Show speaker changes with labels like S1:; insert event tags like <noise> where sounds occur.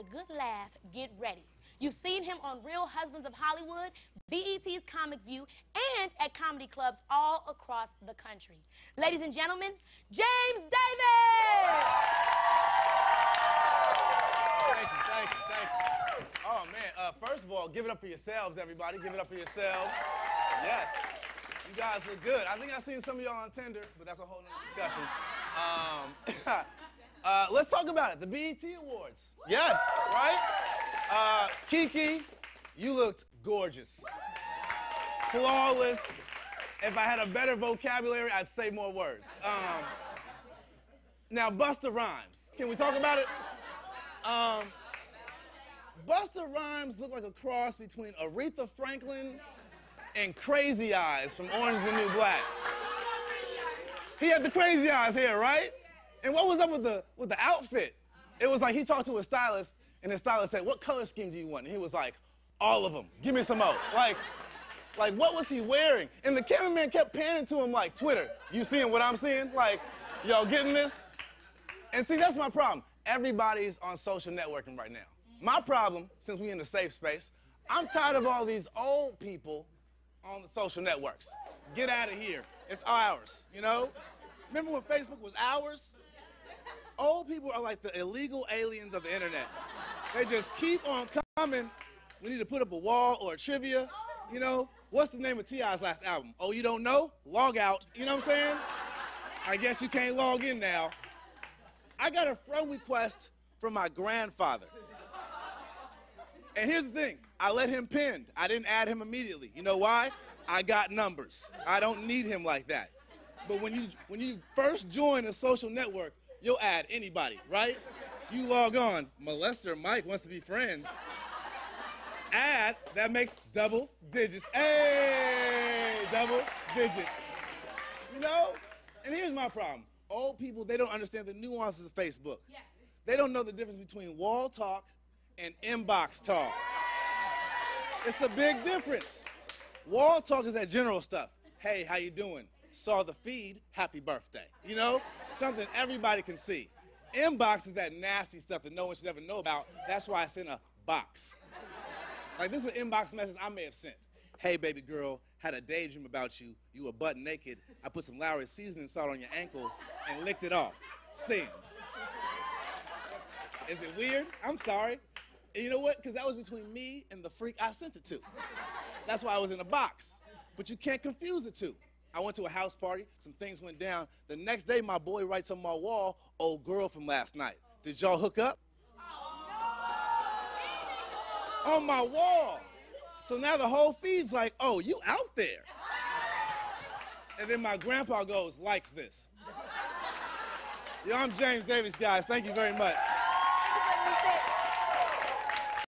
S1: a good laugh, get ready. You've seen him on Real Husbands of Hollywood, BET's Comic View, and at comedy clubs all across the country. Ladies and gentlemen, James Davis!
S2: Thank you, thank you, thank you. Oh man, uh, first of all, give it up for yourselves, everybody. Give it up for yourselves. Yes. You guys look good. I think I've seen some of y'all on Tinder, but that's a whole nother discussion. Um, <laughs> uh, let's talk about it. The BET Awards. Yes, right? Uh, Kiki, you looked gorgeous. Flawless. If I had a better vocabulary, I'd say more words. Um, now, Busta Rhymes. Can we talk about it? Um, Busta Rhymes looked like a cross between Aretha Franklin and Crazy Eyes from Orange is the New Black. He had the crazy eyes here, right? And what was up with the with the outfit? It was like he talked to his stylist, and his stylist said, "What color scheme do you want?" And he was like, "All of them. Give me some more." Like, like what was he wearing? And the cameraman kept panning to him like, "Twitter, you seeing what I'm seeing? Like, y'all getting this?" And see, that's my problem. Everybody's on social networking right now. My problem, since we in a safe space, I'm tired of all these old people on the social networks. Get out of here. It's ours, you know? Remember when Facebook was ours? Old people are like the illegal aliens of the internet. They just keep on coming. We need to put up a wall or a trivia, you know? What's the name of T.I.'s last album? Oh, you don't know? Log out. You know what I'm saying? I guess you can't log in now. I got a friend request from my grandfather. And here's the thing I let him pinned. I didn't add him immediately. You know why? I got numbers. I don't need him like that. But when you when you first join a social network, you'll add anybody, right? You log on, molester Mike wants to be friends. Add, that makes double digits. Hey, double digits. You know? And here's my problem. Old people, they don't understand the nuances of Facebook. They don't know the difference between wall talk and inbox talk. It's a big difference. Wall talk is that general stuff. Hey, how you doing? Saw the feed, happy birthday. You know? Something everybody can see. Inbox is that nasty stuff that no one should ever know about. That's why I sent a box. Like this is an inbox message I may have sent. Hey baby girl, had a daydream about you. You were butt naked. I put some Lawry seasoning salt on your ankle and licked it off. Send. Is it weird? I'm sorry. And you know what? Because that was between me and the freak I sent it to. That's why I was in a box. But you can't confuse the two. I went to a house party, some things went down. The next day, my boy writes on my wall, old girl from last night. Did y'all hook up? On my wall. So now the whole feed's like, oh, you out there. And then my grandpa goes, likes this. Yo, I'm James Davis, guys. Thank you very much.